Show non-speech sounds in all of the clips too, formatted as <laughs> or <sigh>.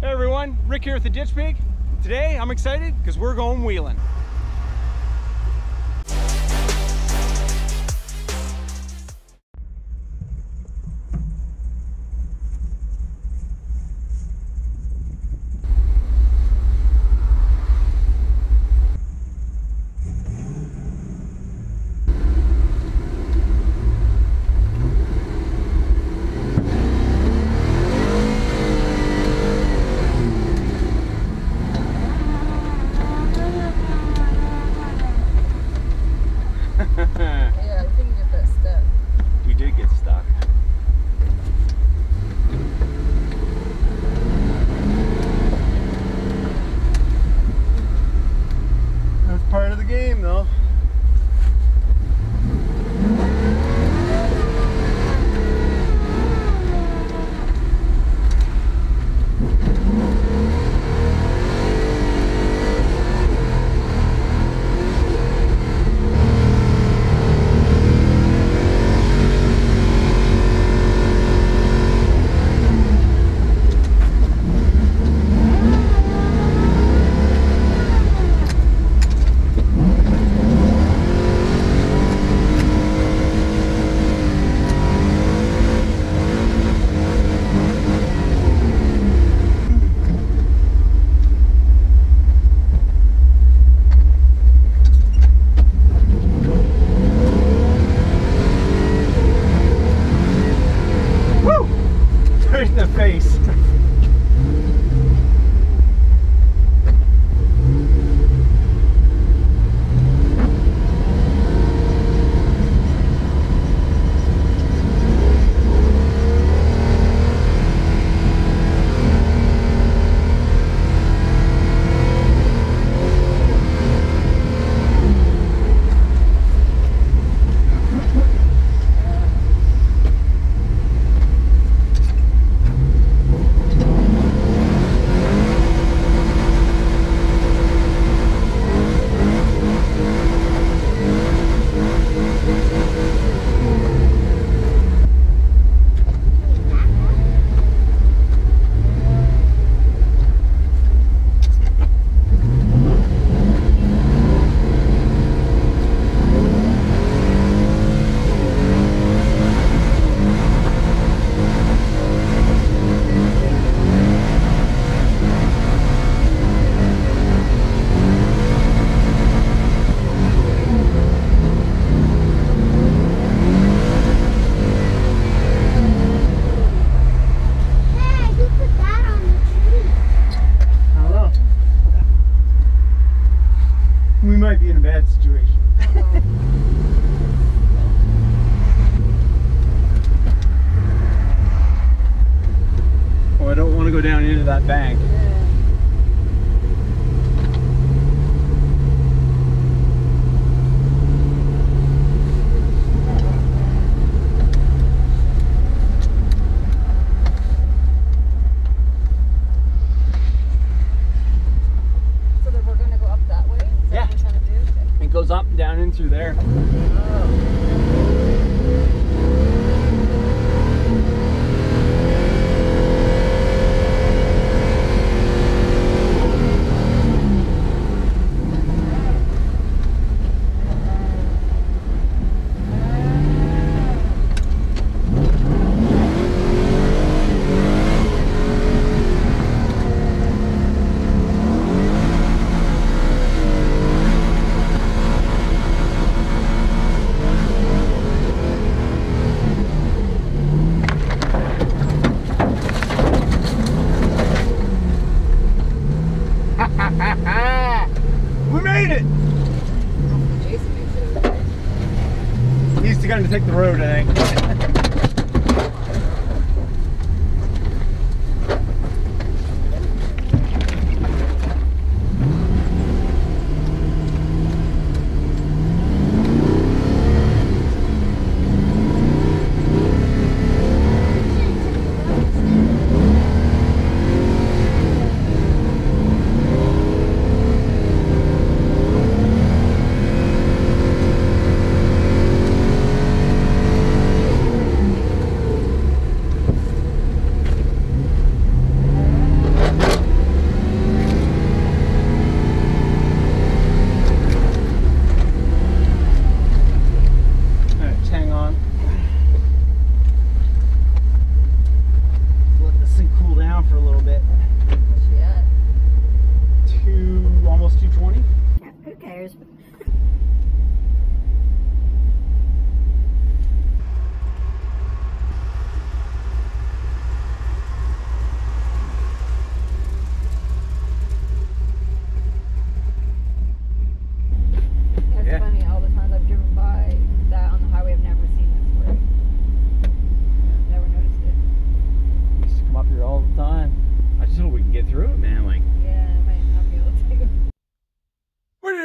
Hey everyone, Rick here with the Ditch Pig. Today I'm excited because we're going wheeling.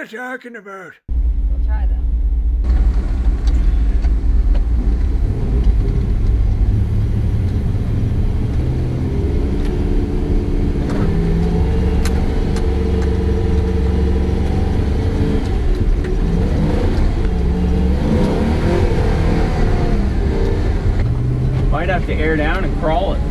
talking about? We'll try them. Might have to air down and crawl it.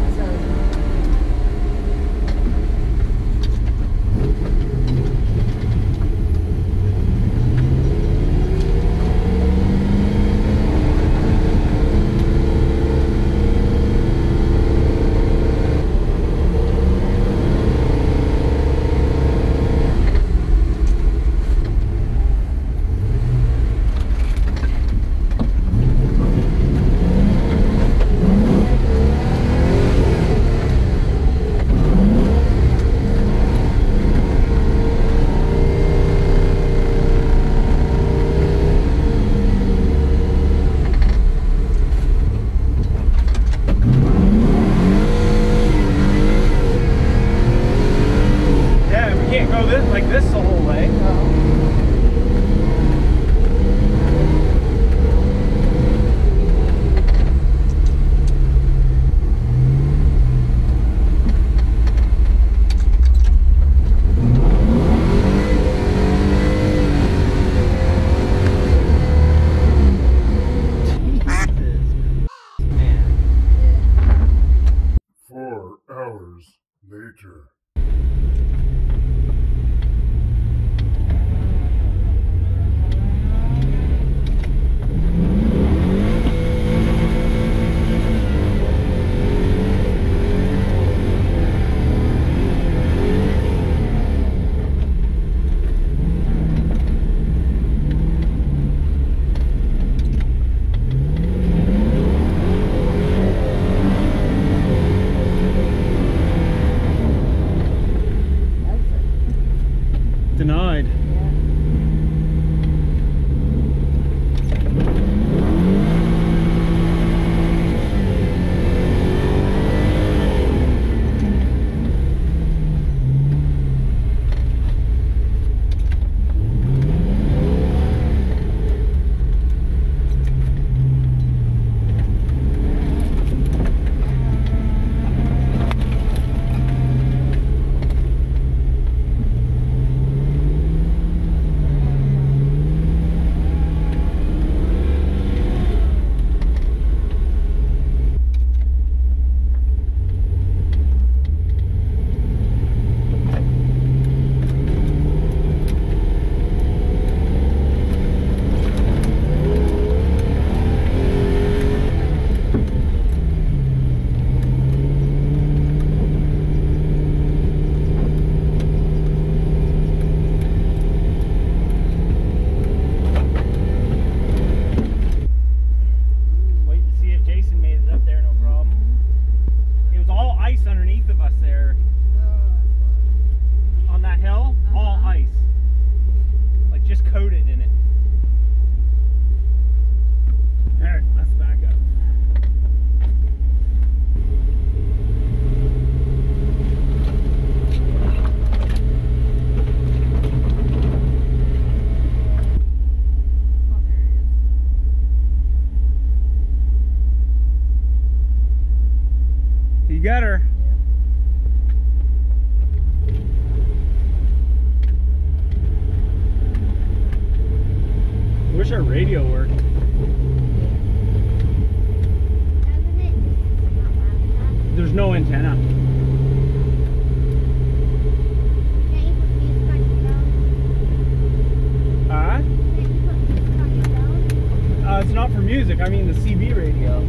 it's not for music. I mean the CB radio.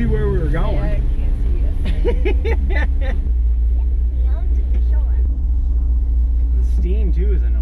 see where we were going. Yeah, <laughs> the steam too is annoying.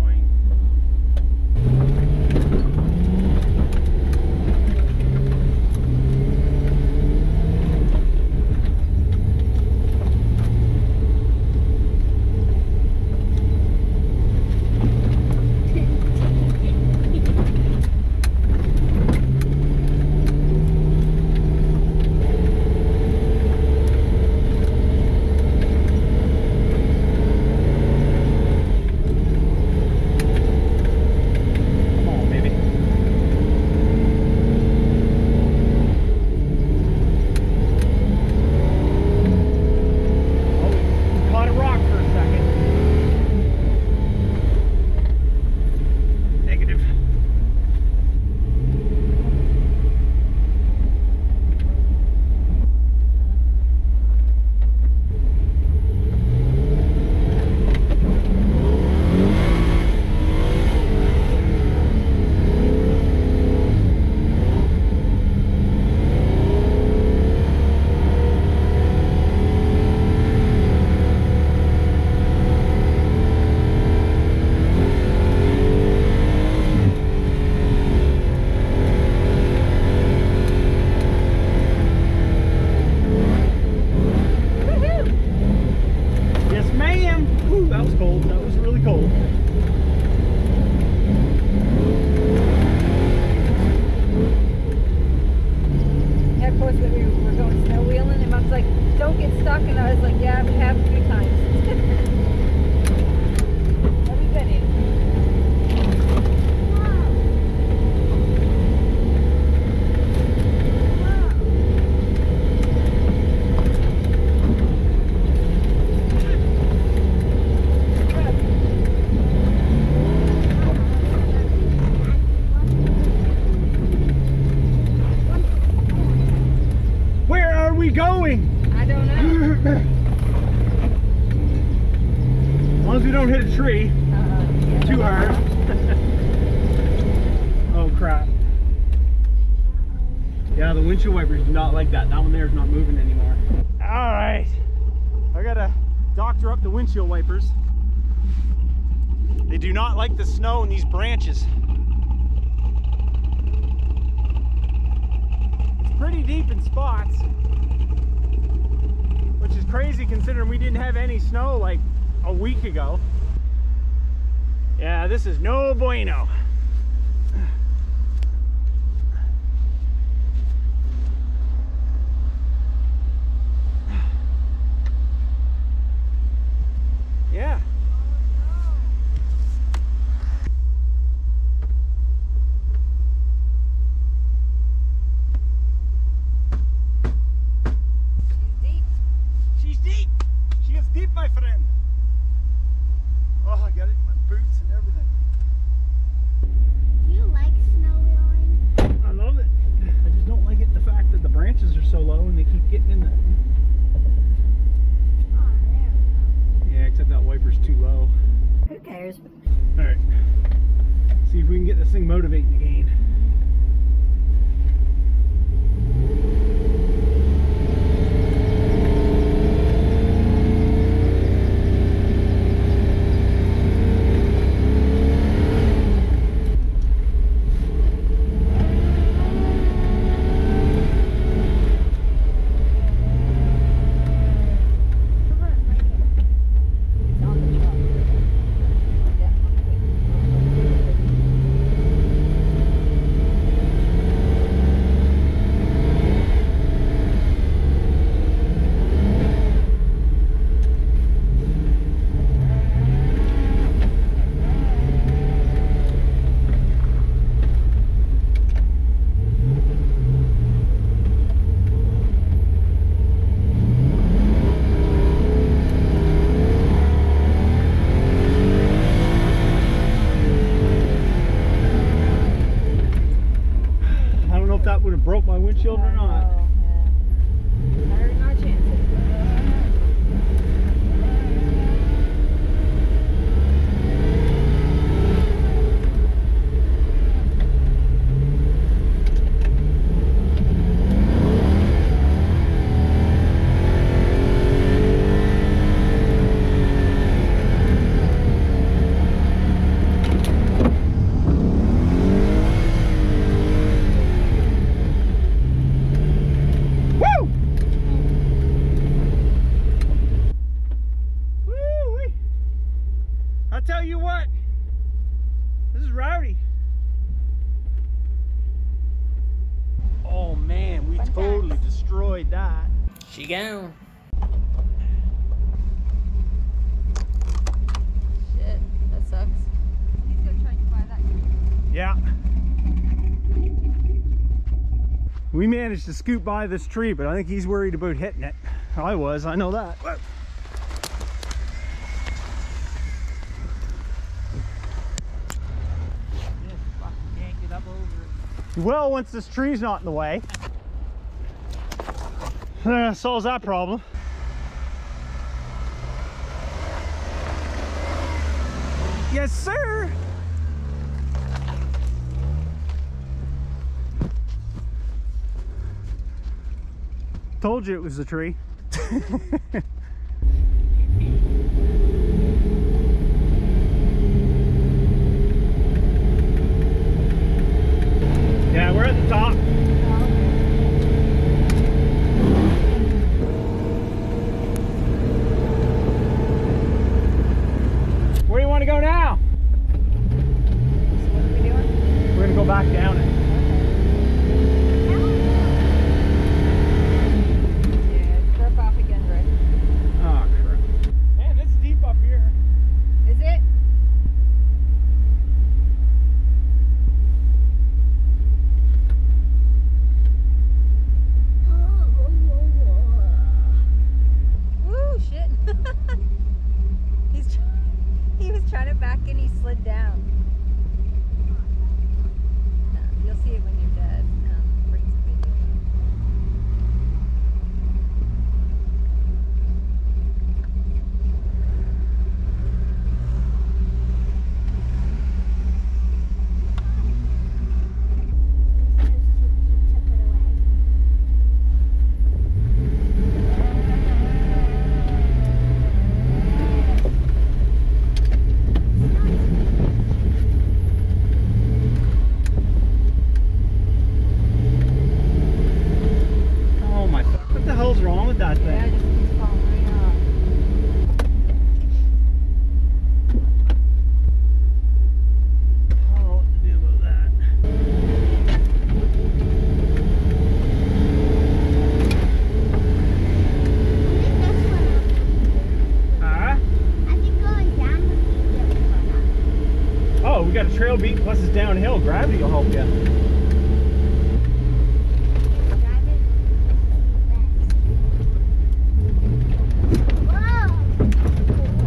Yeah, the windshield wipers do not like that. That one there is not moving anymore. All right. I gotta doctor up the windshield wipers. They do not like the snow in these branches. It's pretty deep in spots, which is crazy considering we didn't have any snow like a week ago. Yeah, this is no bueno. We managed to scoot by this tree, but I think he's worried about hitting it. I was, I know that. Well, once this tree's not in the way, that solves that problem. Yes, sir. Told you it was a tree. <laughs> beat plus it's downhill. Gravity will help you. Drive it. Whoa!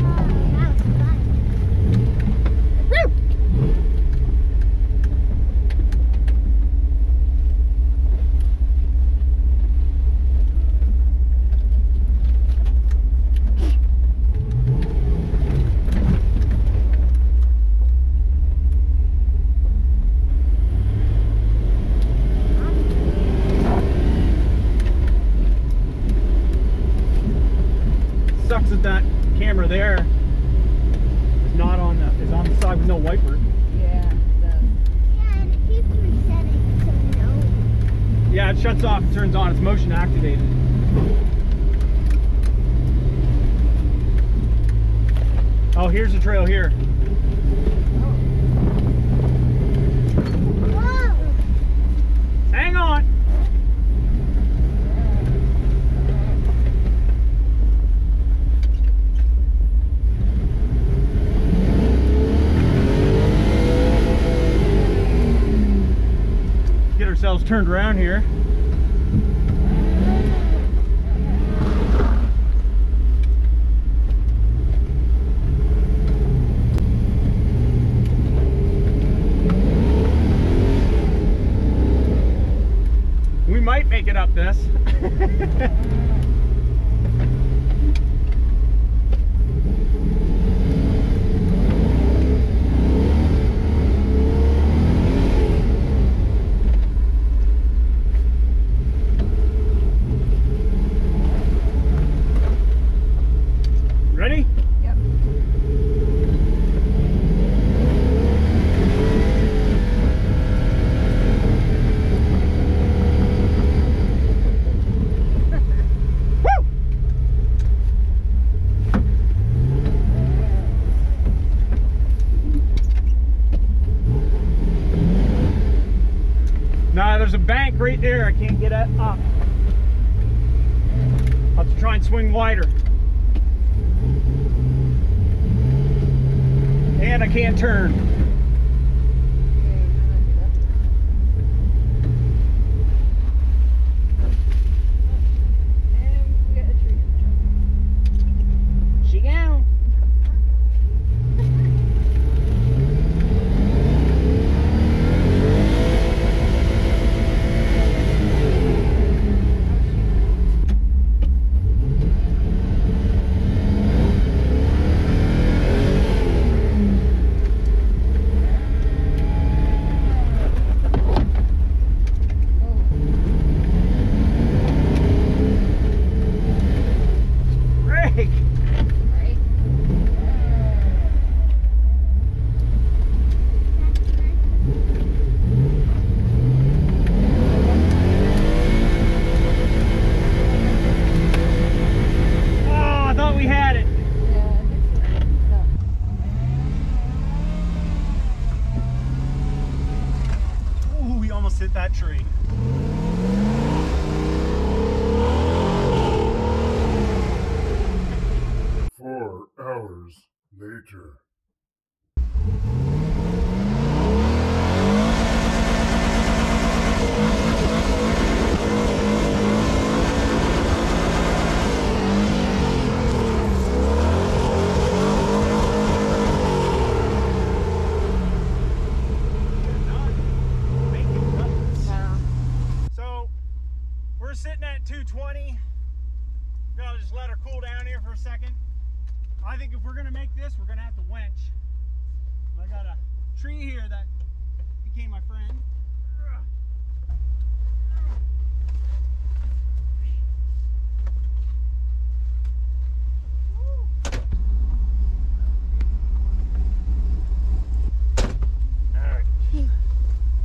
Whoa, that was fun. Sucks that that camera there is not the on the side with no wiper. Yeah. Yeah, it keeps resetting to no. Yeah, it shuts off and turns on. It's motion activated. Oh, here's the trail here. Whoa! Hang on. Ourselves turned around here. We might make it up this. <laughs> Ready? Yep. Woo! Nah, there's a bank right there. I can't get it up. I'll have to try wider. And I can't turn.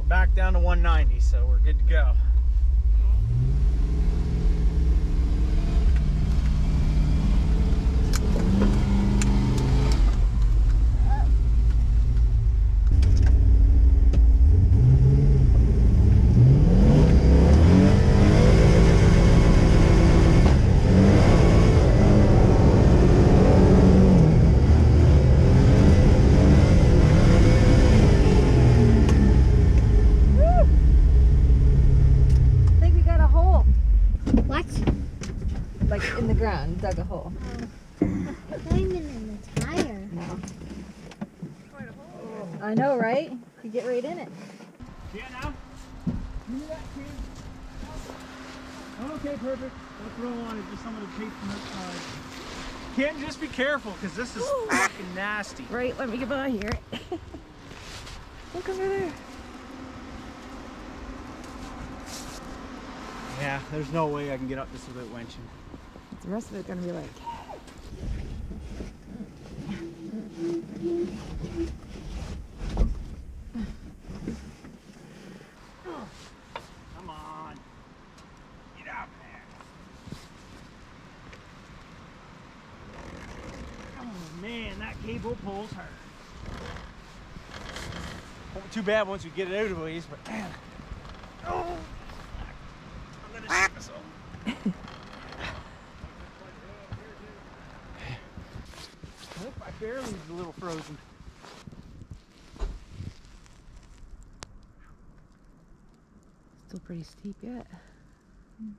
Back down to 190, so we're good to go. Careful, because this is fucking nasty. Right, let me get by here. <laughs> Look over there. Yeah, there's no way I can get up this without winching. The rest of it's gonna be like. Come on. Get out there. Oh man, that cable pulls hard. Oh, too bad once we get it out of the ways, but man. Oh, I'm gonna shit myself. Nope, I barely was a little frozen. Still pretty steep yet. Hmm.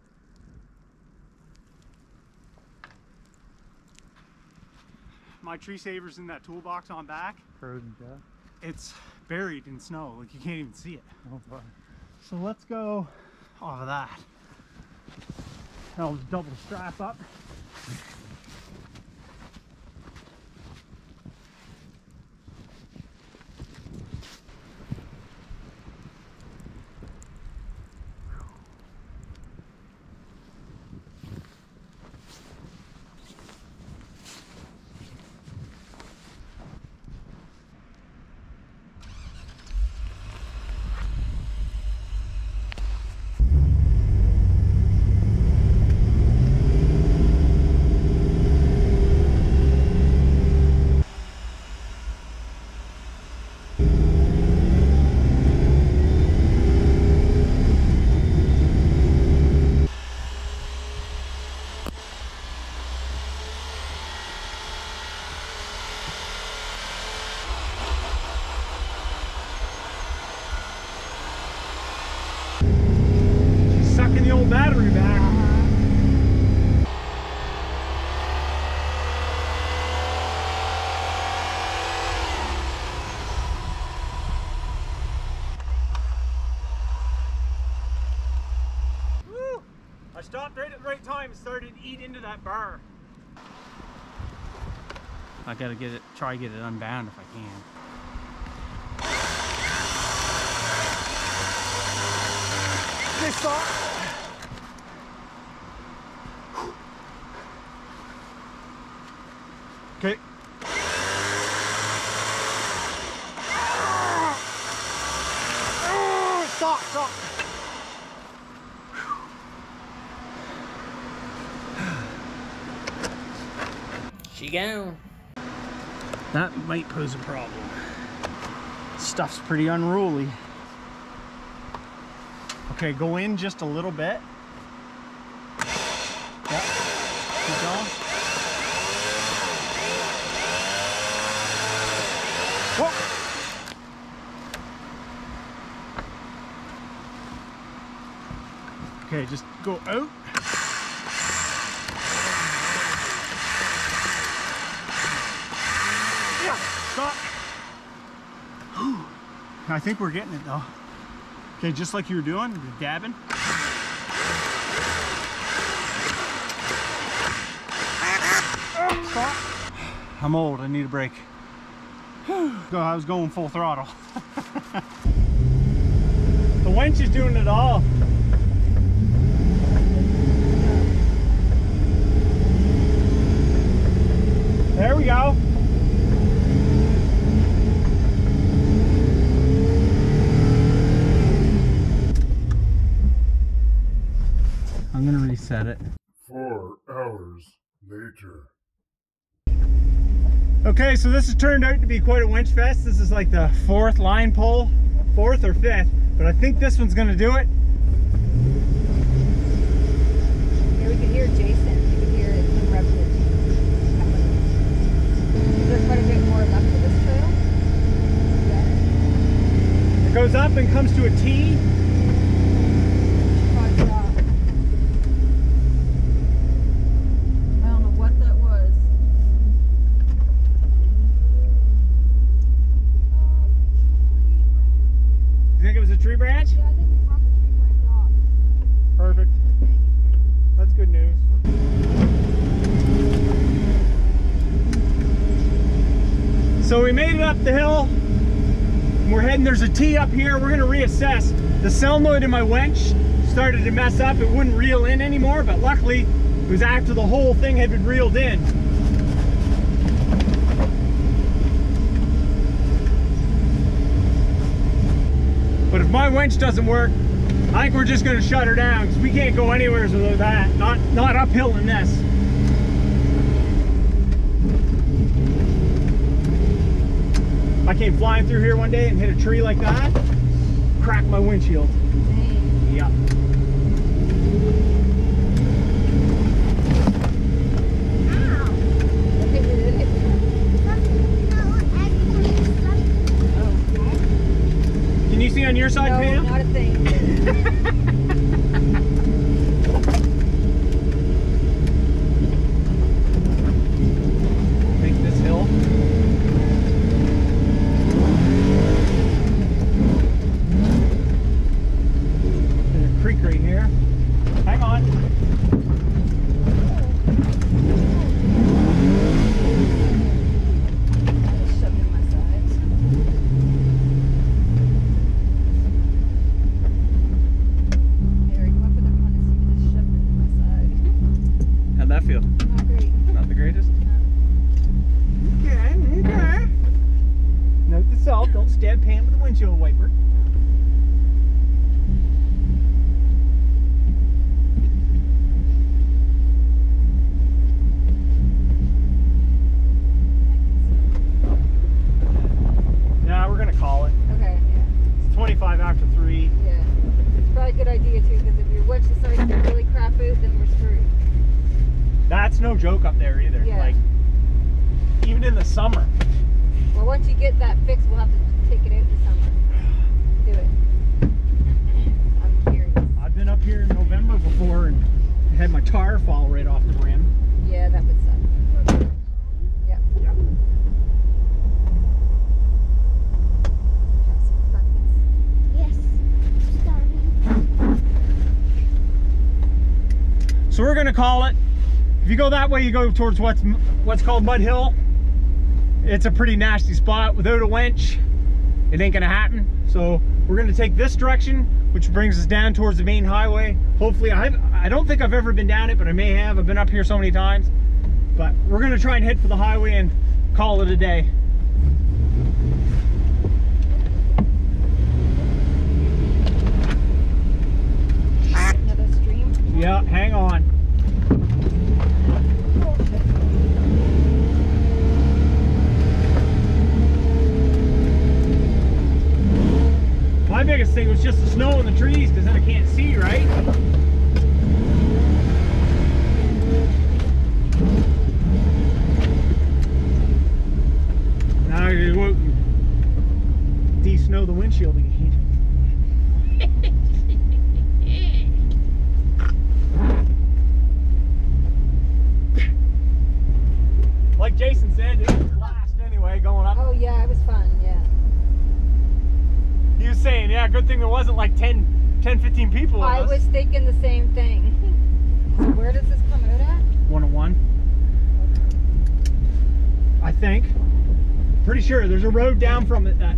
My tree saver's in that toolbox on back. Frozen death. It's buried in snow, like you can't even see it. Oh. So let's go off of that. I'll double strap up. She's sucking the old battery back. Woo! I stopped right at the right time started to eat into that bar. I gotta get it, try to get it unbound if I can. They stop. She gone. That might pose a problem. Stuff's pretty unruly. Okay, go in just a little bit. Yep. Keep going. Whoa. Okay, just go out. I think we're getting it though. Okay, just like you were doing, you're dabbing. <sighs> I'm old, I need a break. <sighs> I was going full throttle. <laughs> the winch is doing it all. There we go. I'm gonna reset it. Four hours later. Okay, so this has turned out to be quite a winch fest. This is like the fourth line pull, fourth or fifth, but I think this one's gonna do it. Yeah, we could hear Jason. We could hear it erupted. Is there quite a bit more left of this trail? Yeah. It goes up and comes to a T. Probably stop. I don't know what that was. a tree branch? Yeah, I think we broke the tree branch off. Perfect. That's good news. So we made it up the hill. We're heading, there's a T up here. We're gonna reassess. The solenoid in my winch started to mess up. It wouldn't reel in anymore, but luckily it was after the whole thing had been reeled in. But if my winch doesn't work, I think we're just gonna shut her down because we can't go anywhere without that. Not not uphill in this. Came flying through here one day and hit a tree like that, cracked my windshield. Dang. Yeah. Ow! What hit you? It hit you. Something, no, accidentally stuck in my head. Can you see on your side, No, Pam? not a thing. <laughs> Take this hill. There's a creek right here. Hang on. I just shoved it in my sides. Harry, come up with a pun and see you just shoved it in my side. How'd that feel? Not great. Not the greatest? Okay, okay. Note to self, don't stab Pam with a windshield wiper. Nah, we're gonna call it. Okay, yeah. It's 25 after 3. Yeah. It's probably a good idea too, because if your winch decides to really crap out, then we're screwed. That's no joke up there either. Yeah. Like, even in the summer. Well, once you get that fixed, we'll have to take it out this summer. Do it. I'm curious. I've been up here in November before and had my tire fall right off the rim. Yeah, that would suck. Yep. Yeah. Have some crumpets. Yes. Starving. So we're gonna call it. If you go that way, you go towards what's what's called Mud Hill. It's a pretty nasty spot. Without a winch, it ain't gonna happen. So we're gonna take this direction, which brings us down towards the main highway. Hopefully, I I don't think I've ever been down it, but I may have. I've been up here so many times. But we're gonna try and head for the highway and call it a day. Yeah, hang on. Biggest thing was just the snow and the trees because then I can't see, right? Now out de-snow the windshield again. Like Jason said, it was a blast anyway going up. Oh yeah, it was fun. Yeah. He was saying, yeah, good thing there wasn't like 10, 10 15 people. I was thinking the same thing. <laughs> Where does this come out at? 101. I think. Pretty sure there's a road down from it that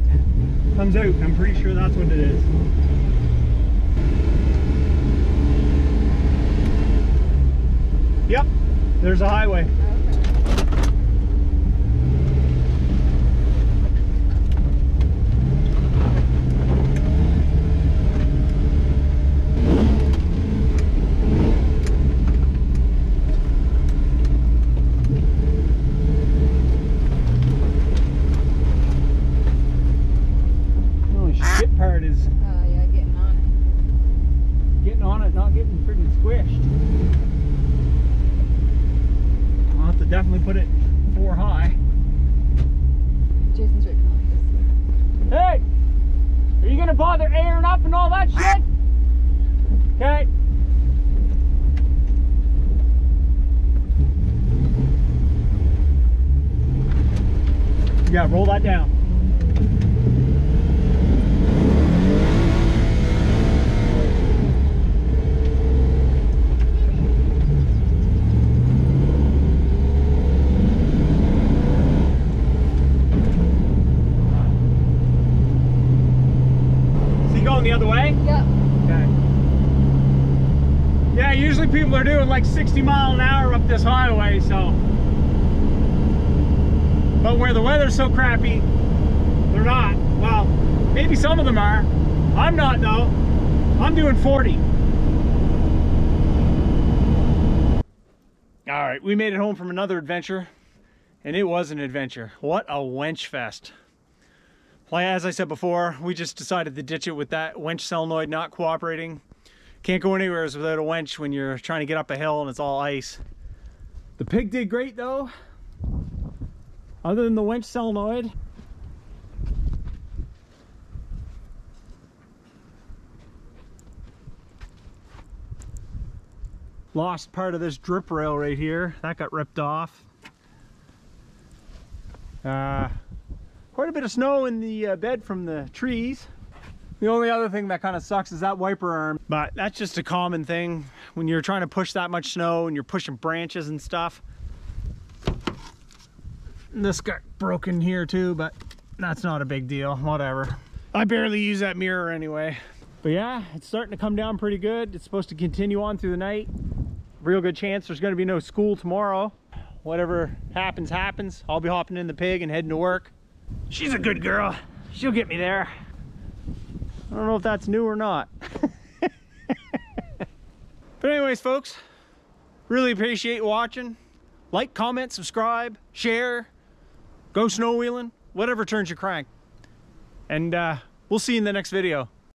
comes out. I'm pretty sure that's what it is. Yep, there's a highway. Okay. The only shit part is Oh yeah, getting on it. getting on it, not getting freaking squished. I'll have to definitely put it four high. Jason's right behind us. Hey! Are you gonna bother airing up and all that shit? Okay. Yeah, roll that down. Going the other way? Yep. Okay. Yeah, usually people are doing like 60 mile an hour up this highway, so. But where the weather's so crappy, they're not. Well, maybe some of them are. I'm not though. I'm doing 40. All right, we made it home from another adventure, and it was an adventure. What a winch fest. Like as I said before, we just decided to ditch it with that winch solenoid not cooperating. Can't go anywhere without a winch when you're trying to get up a hill and it's all ice. The pig did great though. Other than the winch solenoid. Lost part of this drip rail right here. That got ripped off. Uh, quite a bit of snow in the uh, bed from the trees. The only other thing that kind of sucks is that wiper arm, but that's just a common thing when you're trying to push that much snow and you're pushing branches and stuff. And this got broken here too, but that's not a big deal, whatever. I barely use that mirror anyway. But yeah, it's starting to come down pretty good. It's supposed to continue on through the night. Real good chance there's gonna be no school tomorrow. Whatever happens, happens. I'll be hopping in the pig and heading to work. She's a good girl. She'll get me there. I don't know if that's new or not. <laughs> but anyways, folks, really appreciate watching. Like, comment, subscribe, share, go snow wheeling, whatever turns your crank. And uh, we'll see you in the next video.